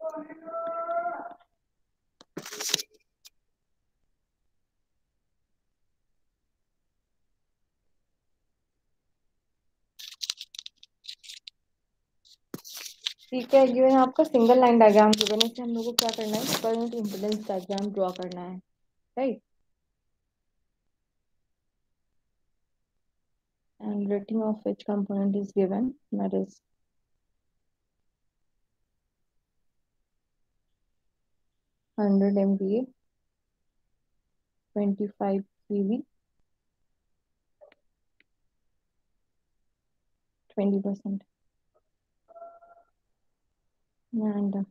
Solve नहीं किया ठीक है, ये आपका सिंगल लाइन डायग्राम गिवन है हम लोगों को क्या करना है? करंट इंपेडेंस डायग्राम ड्रा करना है right and rating of which component is given that is hundred M B twenty five twenty percent and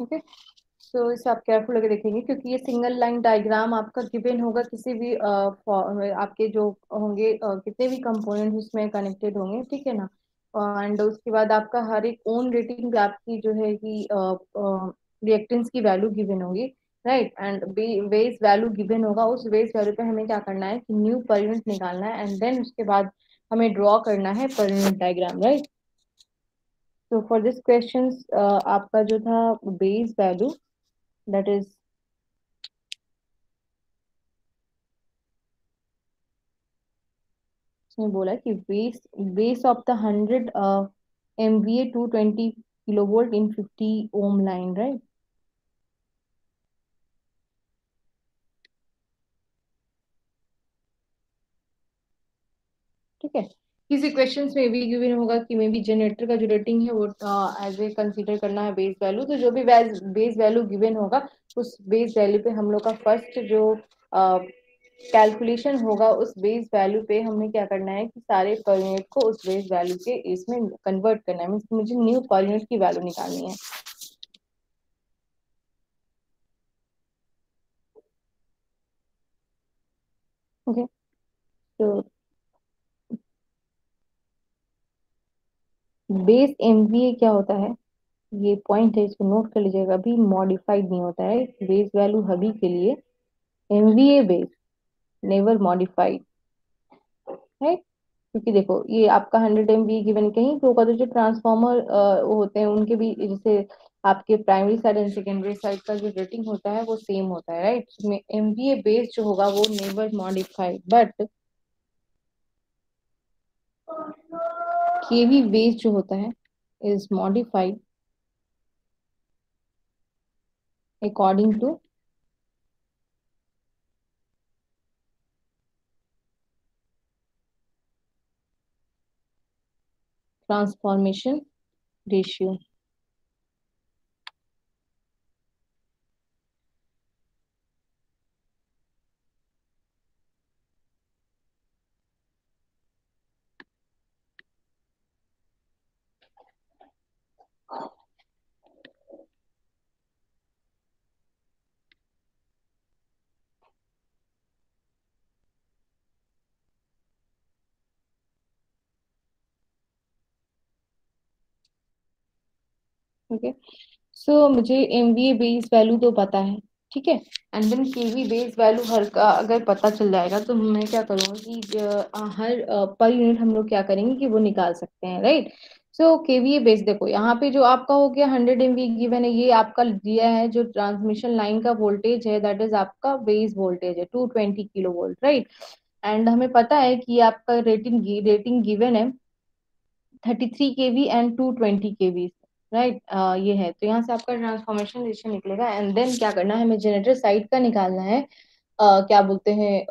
uh, okay so इसे आप केयरफुल लगे देखेंगे क्योंकि ये सिंगल लाइन डायग्राम आपका गिवन होगा किसी भी uh, आपके जो होंगे uh, कितने भी कंपोनेंट उसमें कनेक्टेड होंगे ठीक है ना? एंड उसके बाद आपका हर एक ओन रेटिंग आपकी जो है कि रिएक्टेंस की वैल्यू गिवन होगी right and base value given होगा उस बेस वैल्यू पे हमें क्या करना है कि न्यू पर यूनिट निकालना है एंड देन उसके बाद हमें ड्रॉ करना है per unit diagram right so for this question आपका जो था बेस वैल्यू दैट इज़ बोला कि base base of the hundred M V A two twenty kilovolt in fifty ohm line right किसी क्वेश्चन में भी गिवन होगा कि मे बी जनरेटर का जो रेटिंग है वो एज ए कंसीडर करना है बेस वैल्यू तो जो भी बेस वैल्यू गिवन होगा उस बेस वैल्यू पे हम लोग का फ़र्स्ट जो कैलकुलेशन uh, होगा उस बेस वैल्यू पे हमें क्या करना है कि सारे पर यूनिट को उस बेस वैल्यू के इसमें कन्वर्ट करना है मीन मुझे न्यू पर यूनिट की वैल्यू निकालनी है ओके okay. तो बेस एमवीए क्या होता है? ये पॉइंट है, इसको नोट कर लीजिएगा। अभी मॉडिफाइड नहीं होता है। बेस वैल्यू अभी के लिए एमवीए बेस नेवर मॉडिफाइड है क्योंकि देखो, ये आपका हंड्रेड एम बी गिवन कहीं तो होगा तो जो ट्रांसफॉर्मर होते हैं, उनके भी जैसे आपके primary side and secondary side का जो रेटिंग होता है, वो सेम होता है right M B A base जो होगा, वो never modified but KV base जो होता है is modified according to transformation ratio okay so मुझे M V A base value तो पता है, ठीक है? And then K V base value हर का, अगर पता चल जाएगा तो मैं क्या करूँगा कि हर पर यूनिट हम लोग क्या करेंगे कि वो निकाल सकते हैं right so K V base देखो, यहाँ पे जो आपका हो गया हंड्रेड एम वी गिवन है, ये आपका दिया है, जो ट्रांसमिशन लाइन का वोल्टेज है दैट इज़ आपका बेस वोल्टेज है two twenty kilo volt right and हमें पता है कि आपका रेटिंग रेटिंग गिवन है thirty three K V and two twenty K V right right, uh, ये है। तो यहाँ से आपका ट्रांसफॉर्मेशन रेशियो निकलेगा। एंड देन क्या करना है हमें जनरेटर साइड का निकालना है। Uh, क्या बोलते हैं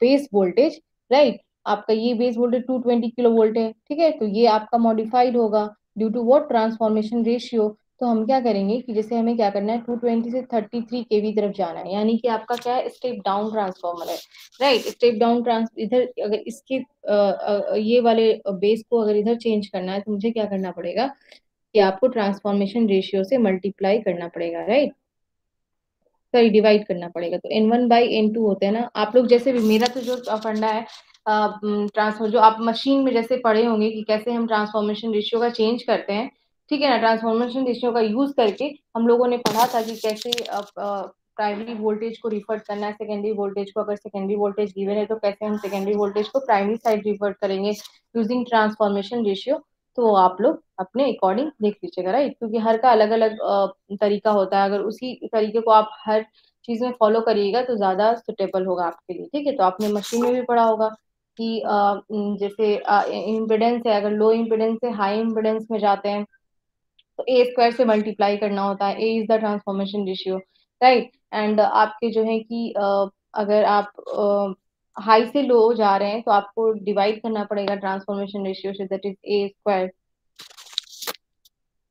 बेस वोल्टेज राइट आपका ये बेस वोल्टेज 220 किलो वोल्ट है ठीक है? तो ये आपका मॉडिफाइड होगा due to what transformation ratio तो हम क्या करेंगे कि जैसे हमें क्या करना है 220 से 33 केवी तरफ़ जाना है। यानी कि आपका क्या है स्टेप डाउन ट्रांसफॉर्मर है। राइट स्टेप डाउन ट्रांस इधर अगर इसके आ, आ, ये वाले बेस को अगर इधर चेंज करना है तो मुझे क्या करना पड़ेगा? कि आपको ट्रांसफॉर्मेशन रेशियो से मल्टीप्लाई करना पड़ेगा राइट सॉरी डिवाइड करना पड़ेगा। तो N one by N two होते हैं ना, आप लोग जैसे भी, मेरा तो जो फंडा है ट्रांसफॉर जो आप मशीन में जैसे पढ़े होंगे कि कैसे हम ट्रांसफॉर्मेशन रेशियो का चेंज करते हैं, ठीक है ना? ट्रांसफॉर्मेशन रेशियो का यूज़ करके हम लोगों ने पढ़ा था कि कैसे प्राइमरी वोल्टेज को रिफर्ट करना है सेकेंडरी वोल्टेज को, अगर सेकेंडरी वोल्टेज गिवन है तो कैसे हम सेकेंडरी वोल्टेज को प्राइमरी साइड रिफर्ट करेंगे यूजिंग ट्रांसफॉर्मेशन रेशियो तो आप लोग अपने अकॉर्डिंग देख लीजिएगा राइट क्योंकि हर का अलग अलग तरीका होता है। अगर उसी तरीके को आप हर चीज़ में फॉलो करिएगा तो ज़्यादा सुटेबल होगा आपके लिए, ठीक है? तो आपने मशीन में भी पढ़ा होगा कि जैसे इम्पिडेंस है, अगर लो इम्पिडेंस से हाई इम्पिडेंस में जाते हैं तो ए स्क्वायर से मल्टीप्लाई करना होता है। A is the transformation ratio right and आपके जो है कि अगर आप हाई से लो जा रहे हैं तो आपको डिवाइड करना पड़ेगा ट्रांसफॉर्मेशन रेशियो से that is A square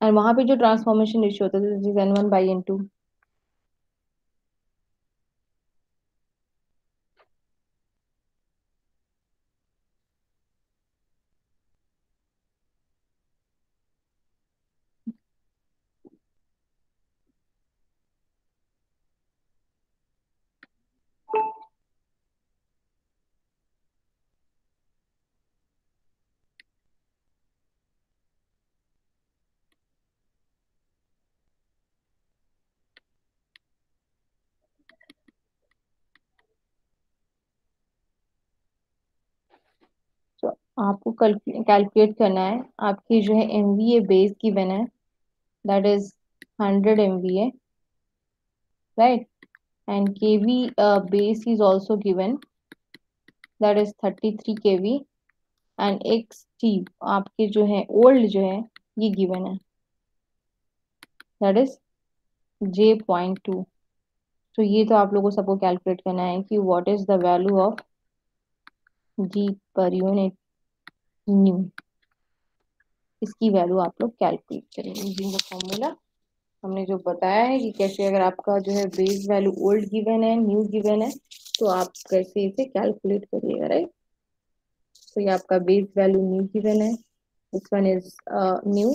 and वहाँ पे जो ट्रांसफॉर्मेशन रेशियो होता है this is N one by N two आपको कैलकुलेट करना है। आपकी जो है एम वी ए बेस की बना है। That is hundred M V A right and K V base is also given that is thirty three K V and X T आपके जो है ओल्ड जो है, ये गिवन है। That is J point two तो ये तो आप लोगों सबको कैलकुलेट करना है कि what is the value of G per unit new इसकी वैल्यू आप लोग कैलकुलेट करेंगे यूजिंग द फॉर्मूला हमने जो बताया है कि कैसे अगर आपका जो है बेस वैल्यू ओल्ड गिवन है न्यू गिवन है तो आप कैसे इसे कैलकुलेट करिएगा राइट तो ये आपका बेस वैल्यू न्यू गिवन है। This one is new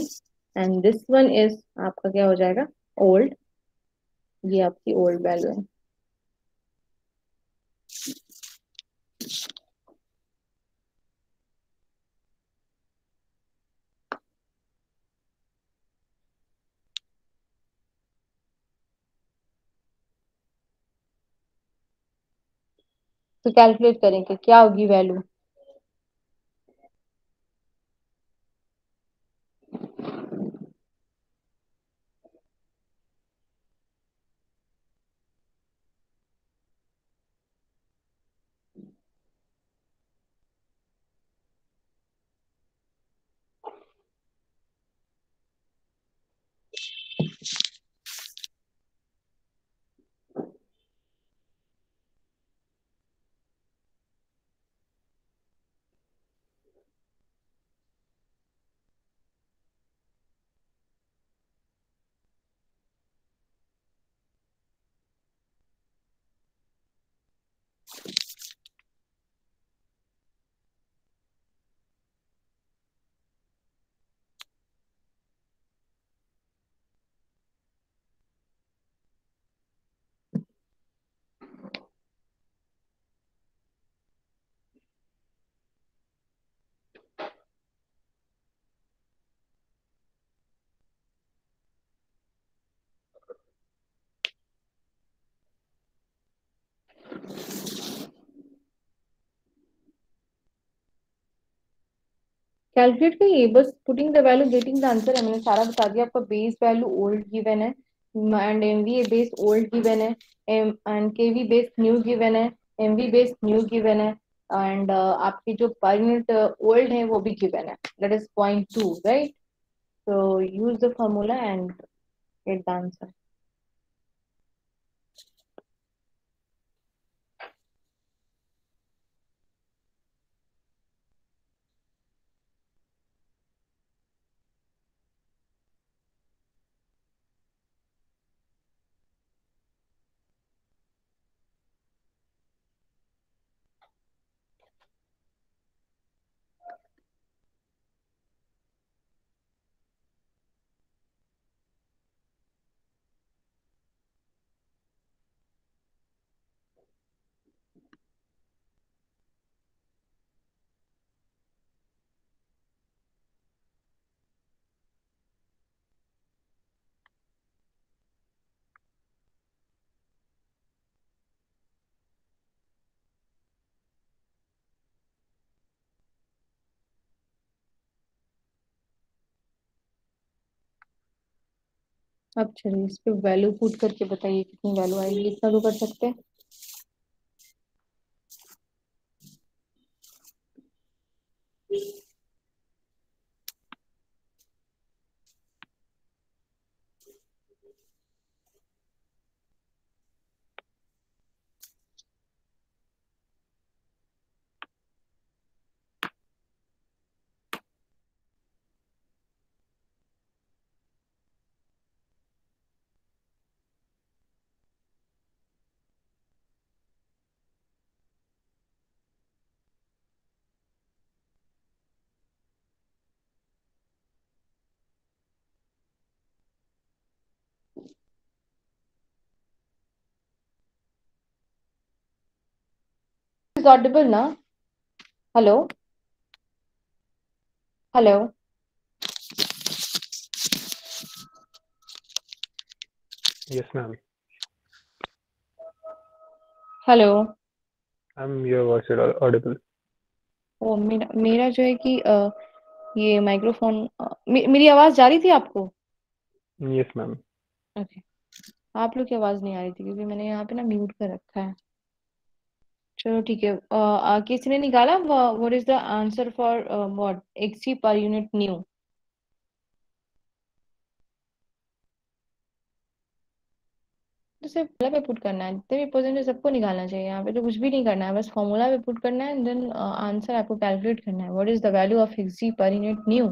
and this one is आपका क्या हो जाएगा? ओल्ड ये आपकी ओल्ड वैल्यू है। तो कैलकुलेट करेंगे क्या होगी वैल्यू कैलकुलेट करिए बस putting the value getting the answer है मैंने सारा बता दिया। आपका बेस वैल्यू ओल्ड गिवन है and MV base old given है and KV base new given है एमवी बेस न्यू गिवन है एंड uh, आपकी जो पर यूनिट ओल्ड है वो भी गिवन है। That is point two right so use the formula and get the answer. अब चलिए इस पे वैल्यू पुट करके बताइए कितनी वैल्यू आएगी, इतना तो कर सकते हैं। Is audible na? Hello? Hello? Yes, ma'am. Hello your voice is au- audible. ओ मेरा मेरा जो है कि ये माइक्रोफोन मे, मेरी आवाज़ जा रही थी आपको? Yes, ma'am. ओके आप लोग की आवाज़ नहीं आ रही थी क्योंकि मैंने यहाँ पे ना म्यूट कर रखा है। चलो ठीक है अ, किसी ने निकाला? What is the answer for what XC per unit new तो सिर्फ़ फॉर्मूला पे पुट करना है। जितने भी परसेंटेज सबको निकालना चाहिए। यहाँ पे तो कुछ भी नहीं करना है बस फॉर्मूला पे पुट करना है देन आंसर आपको कैलकुलेट करना है। What is the value of XC per unit new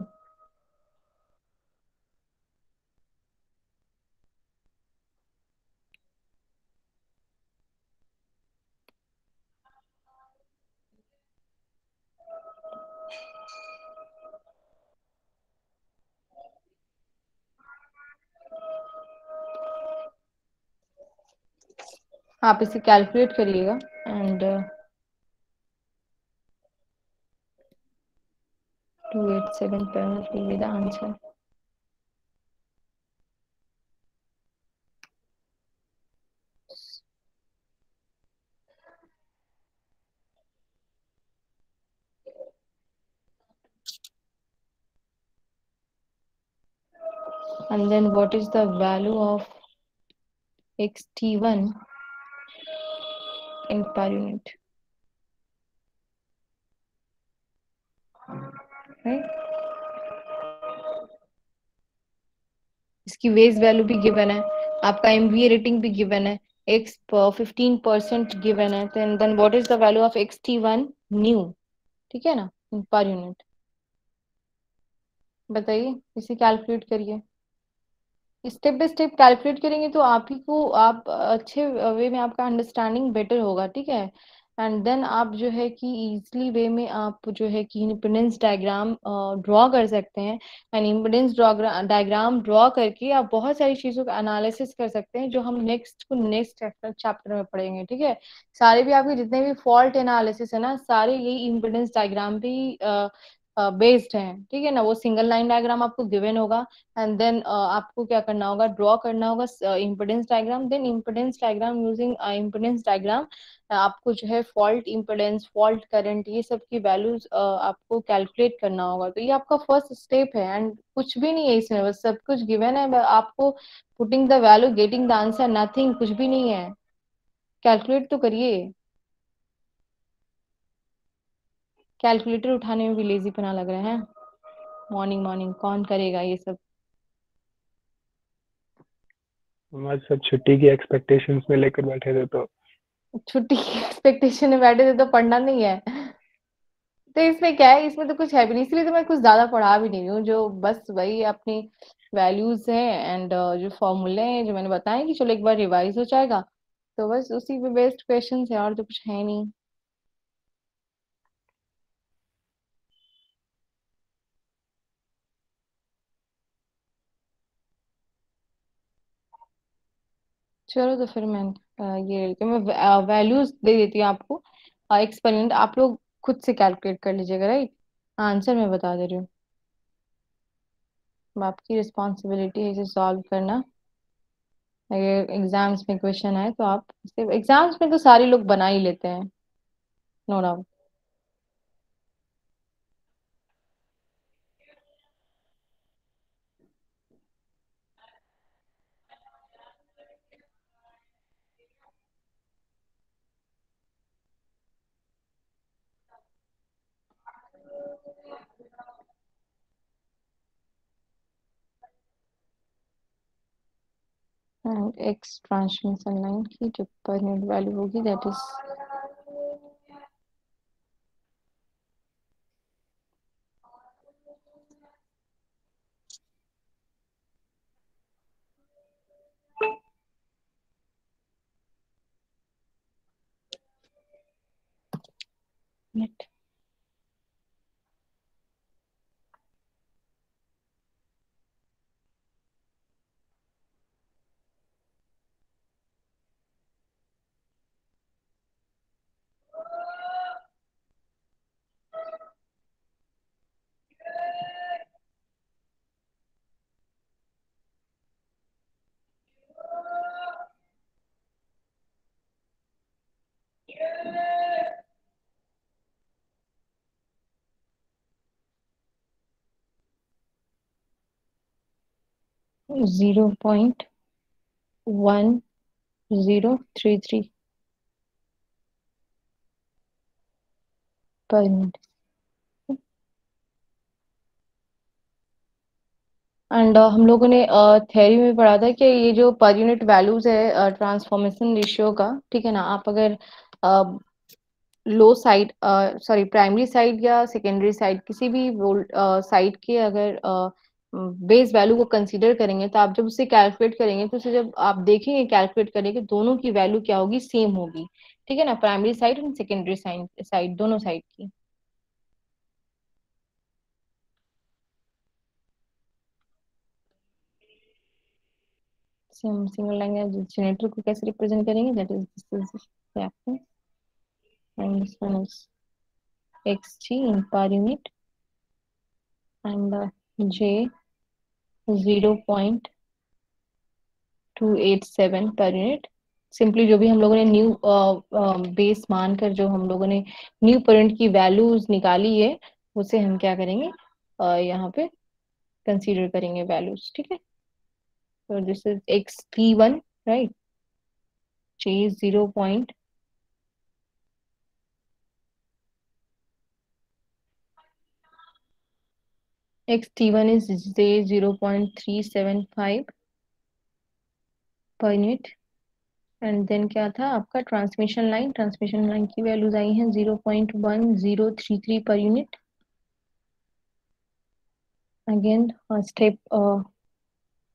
आप इसे कैलकुलेट करिएगा and two eight seven per unit will the answer and then what is the value of xt1 in per unit right? इसकी base value भी given है, आपका MBA rating भी given है X fifteen percent given है then then what is the value of X T one new ठीक है ना? पर यूनिट बताइए, इसे कैलकुलेट करिए। स्टेप बाय स्टेप कैलकुलेट करेंगे तो आप ही को आप अच्छे वे में आपका अंडरस्टैंडिंग बेटर होगा, ठीक है? एंड देन आप जो है कि इजली वे में आप जो है कि इम्पिडेंस डायग्राम ड्रॉ कर सकते हैं। एंड इम्पिडेंस डायग्राम ड्रॉ करके आप बहुत सारी चीज़ों का एनालिसिस कर सकते हैं, जो हम नेक्स्ट को नेक्स्ट चैप्टर में पढ़ेंगे, ठीक है? सारे भी आपके जितने भी फॉल्ट एनालिसिस है ना, सारे यही इम्पिडेंस डायग्राम भी बेस्ड है, ठीक है ना? वो सिंगल लाइन डायग्राम आपको गिवन होगा एंड देन आपको क्या करना होगा? ड्रॉ करना होगा impedance diagram then importance diagram using impedance diagram आपको जो है फॉल्ट इम्पोर्टेंस फॉल्ट करंट ये सब की वैल्यूज़ आपको कैलकुलेट करना होगा। तो ये आपका फ़र्स्ट स्टेप है एंड कुछ भी नहीं है इसमें, बस सब कुछ गिवन है आपको putting the value getting the answer nothing कुछ भी नहीं है। कैलकुलेट तो करिए। कैलकुलेटर उठाने में भी लेजी पना लग रहा है। मॉर्निंग मॉर्निंग कौन करेगा ये सब? हमारे सब छुट्टी की एक्सपेक्टेशंस में लेकर बैठे थे तो। छुट्टी की एक्सपेक्टेशन में बैठे थे तो पढ़ना नहीं है। तो इसमें क्या है इसमें तो कुछ है भी नहीं इसलिए तो मैं कुछ ज़्यादा पढ़ा भी नहीं हूँ जो बस वही अपनी वैल्यूज़ हैं एंड जो फॉर्मूले हैं जो मैंने बताया कि चलो एक बार रिवाइज हो जाएगा तो बस उसी पे बेस्ड क्वेश्चन है और तो कुछ है नहीं। चलो तो फिर मैं ये मैं वैल्यूज़ दे देती हूँ आपको। एक्सपेरिमेंट आप लोग खुद से कैलकुलेट कर लीजिएगा राइट आंसर मैं बता दे रही हूँ। आपकी रिस्पॉन्सिबिलिटी है इसे सॉल्व करना। अगर एग्ज़ाम्स में क्वेश्चन आए तो आप एग्ज़ाम्स में तो सारे लोग बना ही लेते हैं no doubt and X transmission line की जो पर यूनिट वैल्यू होगी that is minute zero point one zero three three per minute. And uh, हम लोगों ने थ्योरी uh, में पढ़ा था कि ये जो पर यूनिट वैल्यूज़ है ट्रांसफॉर्मेशन रेशियो का ठीक है ना आप अगर low side sorry primary side या सेकेंडरी साइड किसी भी साइड uh, के अगर uh, बेस वैल्यू को कंसीडर करेंगे तो आप जब उसे कैलकुलेट करेंगे तो उसे जब आप देखेंगे कैलकुलेट करेंगे दोनों की वैल्यू क्या होगी? सेम होगी। ठीक है ना? Primary side and secondary side दोनों साइड की। सिंगल लाइन जनरेटर को कैसे रिप्रेजेंट करेंगे? That is this is reactance and this one is xt in per unit and uh, j 0.287 पर यूनिट सिंपली जो भी हम लोगों ने न्यू बेस मानकर जो हम लोगों ने न्यू पर यूनिट की वैल्यूज़ निकाली है उसे हम क्या करेंगे? uh, यहाँ पे कंसीडर करेंगे वैल्यूज़ ठीक है? So one right x31 zero point two x t1 is say 0.375 per unit. And then क्या था? आपका ट्रांसमिशन लाइन ट्रांसमिशन लाइन की वैल्यूज़ आई हैं 0.1033 per unit again step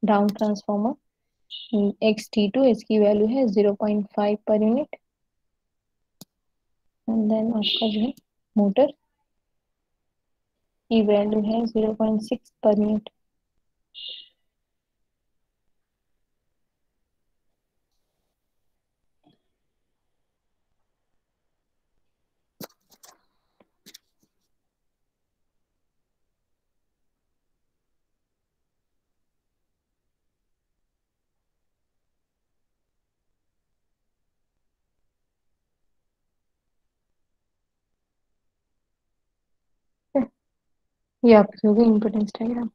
down transformer X T two इसकी वैल्यू है 0.5 पर यूनिट एंड देन आपका जो है मोटर की वैल्यू है 0.6 पर यूनिट ये आपकी होगी इम्पोर्टेंस डायग्राम